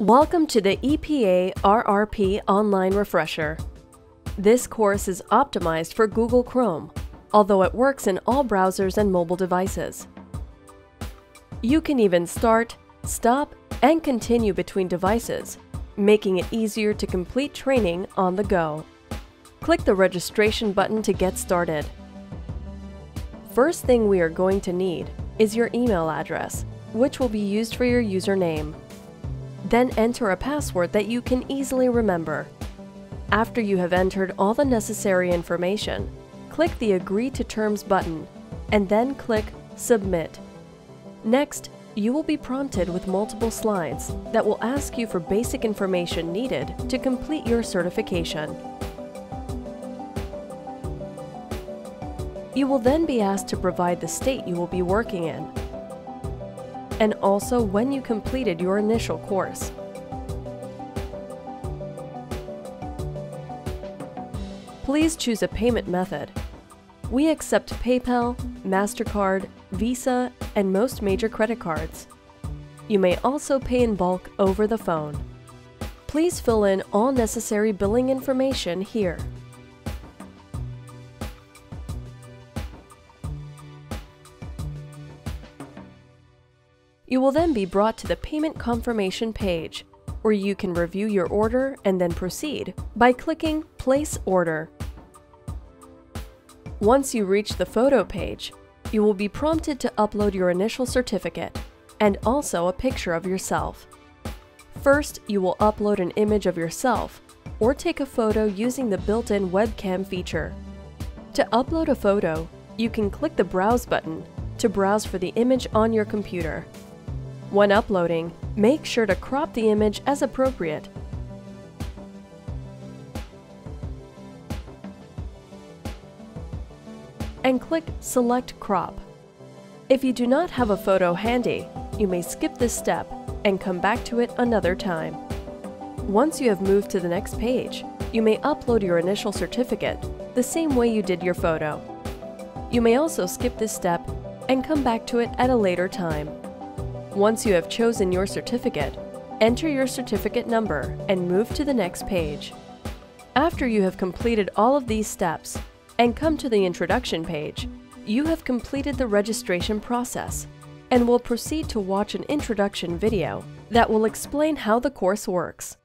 Welcome to the EPA RRP Online Refresher. This course is optimized for Google Chrome, although it works in all browsers and mobile devices. You can even start, stop, and continue between devices, making it easier to complete training on the go. Click the registration button to get started. First thing we are going to need is your email address, which will be used for your username. Then enter a password that you can easily remember. After you have entered all the necessary information, click the Agree to Terms button and then click Submit. Next, you will be prompted with multiple slides that will ask you for basic information needed to complete your certification. You will then be asked to provide the state you will be working in and also when you completed your initial course. Please choose a payment method. We accept PayPal, MasterCard, Visa, and most major credit cards. You may also pay in bulk over the phone. Please fill in all necessary billing information here. You will then be brought to the payment confirmation page, where you can review your order and then proceed by clicking Place Order. Once you reach the photo page, you will be prompted to upload your initial certificate and also a picture of yourself. First, you will upload an image of yourself or take a photo using the built-in webcam feature. To upload a photo, you can click the Browse button to browse for the image on your computer. When uploading, make sure to crop the image as appropriate. And click Select Crop. If you do not have a photo handy, you may skip this step and come back to it another time. Once you have moved to the next page, you may upload your initial certificate the same way you did your photo. You may also skip this step and come back to it at a later time. Once you have chosen your certificate, enter your certificate number and move to the next page. After you have completed all of these steps and come to the introduction page, you have completed the registration process and will proceed to watch an introduction video that will explain how the course works.